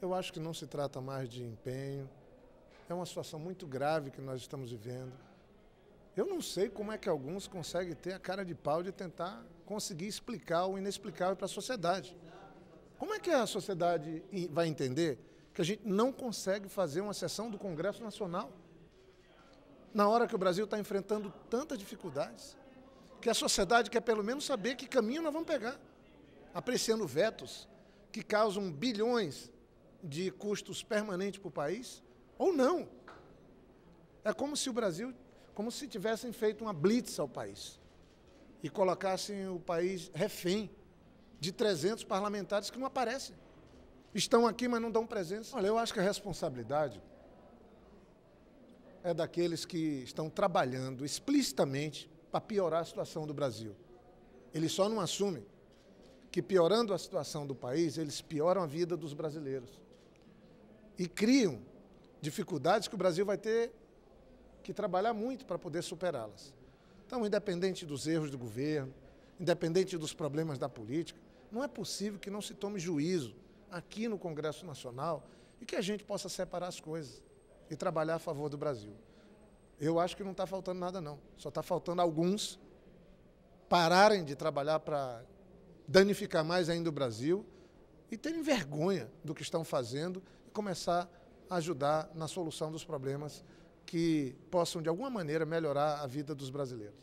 Eu acho que não se trata mais de empenho. É uma situação muito grave que nós estamos vivendo. Eu não sei como é que alguns conseguem ter a cara de pau de tentar conseguir explicar o inexplicável para a sociedade. Como é que a sociedade vai entender que a gente não consegue fazer uma sessão do Congresso Nacional? Na hora que o Brasil está enfrentando tantas dificuldades, que a sociedade quer pelo menos saber que caminho nós vamos pegar, apreciando vetos que causam bilhões de custos permanentes para o país, ou não. É como se o Brasil, como se tivessem feito uma blitz ao país e colocassem o país refém de 300 parlamentares que não aparecem. Estão aqui, mas não dão presença. Olha, eu acho que a responsabilidade é daqueles que estão trabalhando explicitamente para piorar a situação do Brasil. Eles só não assumem que, piorando a situação do país, eles pioram a vida dos brasileiros e criam dificuldades que o Brasil vai ter que trabalhar muito para poder superá-las. Então, independente dos erros do governo, independente dos problemas da política, não é possível que não se tome juízo aqui no Congresso Nacional e que a gente possa separar as coisas e trabalhar a favor do Brasil. Eu acho que não está faltando nada, não. Só está faltando alguns pararem de trabalhar para danificar mais ainda o Brasil e terem vergonha do que estão fazendo e começar a ajudar na solução dos problemas que possam, de alguma maneira, melhorar a vida dos brasileiros.